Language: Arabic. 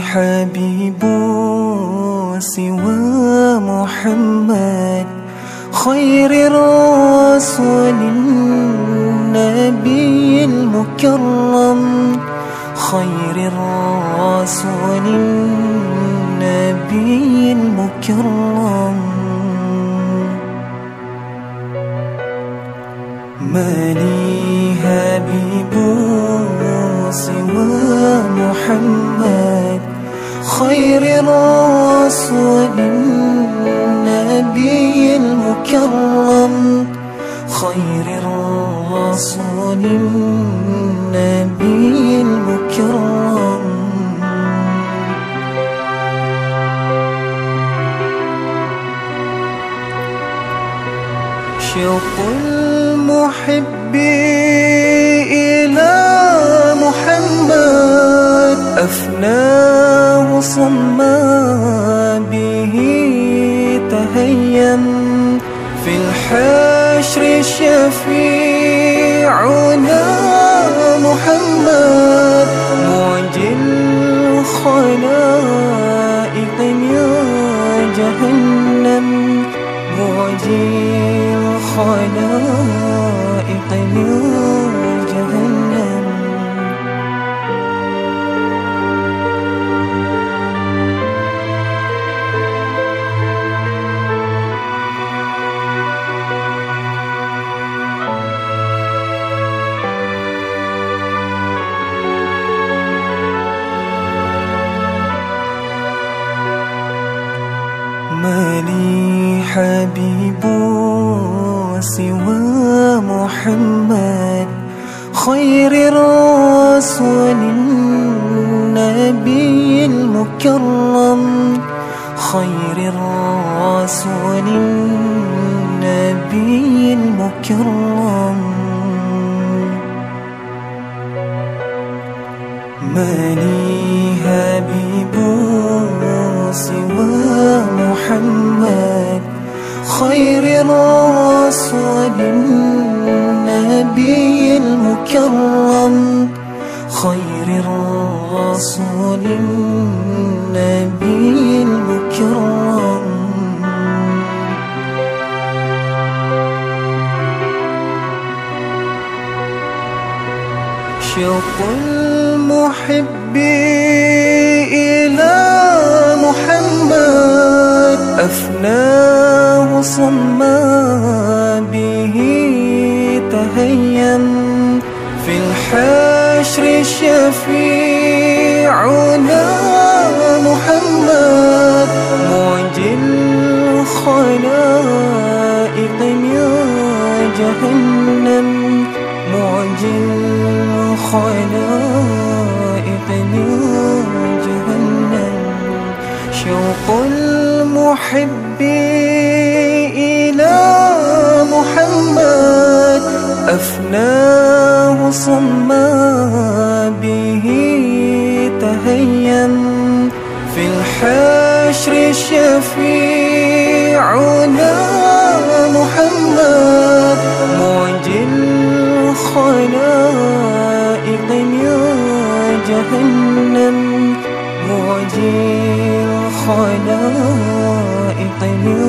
حبيب سوى محمد خير الرسول النبي المكرم. خير الرسول النبي المكرم. ما لي حبيب سوى محمد خير رسول النبي المكرم. خير الرسول النبي المكرم. شوق المحب في الحشر شفيعنا محمد معجل الخلائق يا جهنم. معجل الخلائق يا ما لي حبيب سوى محمد. خير الرسول النبي المكرم. خير الرسول النبي المكرم. ما لي حبيب سوى محمد خير رسول النبي المكرم. خير الرسول النبي المكرم. شوق المحب إلى صمى به تهيم في الحشر شفيعنا محمد معجل الخلائق يا جهنم. معجل الخلائق يا جهنم. شوق المحب الحشر شفيعنا محمد معجل الخلائق يا جهنم. معجل الخلائق يا